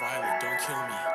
Violet, don't kill me.